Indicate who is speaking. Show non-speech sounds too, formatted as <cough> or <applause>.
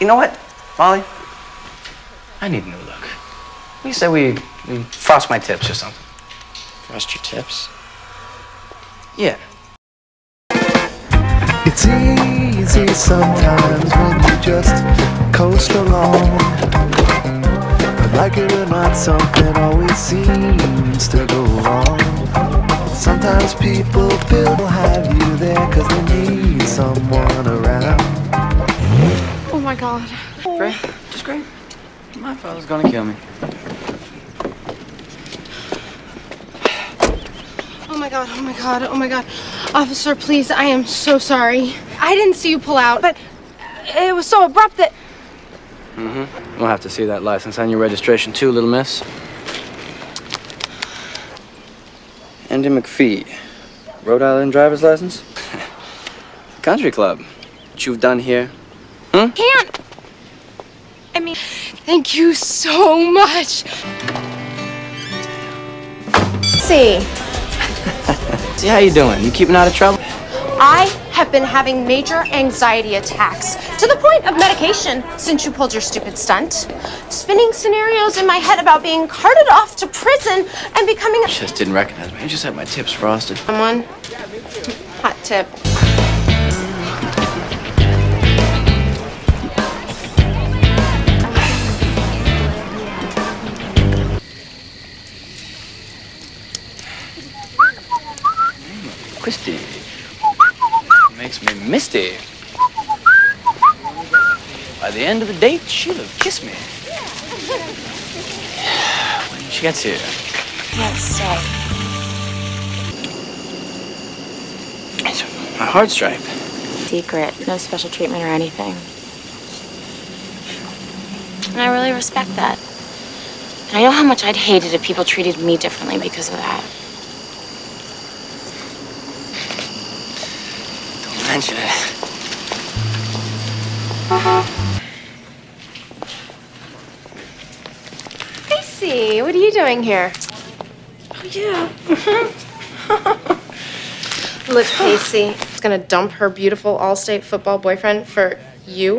Speaker 1: You know what, Molly? I need a new look. We say we, we frost my tips or something.
Speaker 2: Frost your tips?
Speaker 1: Yeah.
Speaker 3: It's easy sometimes when you just coast along. But like it or not, something always seems to go wrong. Sometimes people feel they'll have you there cause they need someone around.
Speaker 4: Oh my god.
Speaker 1: Just great. My father's gonna kill me.
Speaker 4: Oh my god, oh my god, oh my god. Officer, please, I am so sorry. I didn't see you pull out, but it was so abrupt that.
Speaker 1: Mm-hmm. We'll have to see that license and your registration too, little miss. Andie McPhee. Rhode Island driver's license? <laughs> Country club. What you've done here? Hmm?
Speaker 4: Can't! I mean, thank you so much. See, <laughs>
Speaker 1: See how you doing? You keeping out of trouble?
Speaker 4: I have been having major anxiety attacks to the point of medication since you pulled your stupid stunt. Spinning scenarios in my head about being carted off to prison and becoming a
Speaker 1: Just didn't recognize me. I just had my tips frosted.
Speaker 4: someone. Hot tip.
Speaker 1: Christy. Makes me misty. By the end of the date, she'll have kissed me. When she gets here.
Speaker 5: Can't stay.
Speaker 1: It's a stripe.
Speaker 5: Secret, no special treatment or anything. And I really respect that. And I know how much I'd hate it if people treated me differently because of that.
Speaker 1: Mention it.
Speaker 4: Pacey, what are you doing here?
Speaker 5: Oh, yeah. <laughs>
Speaker 4: Look, Pacey, is gonna dump her beautiful all-state football boyfriend for you.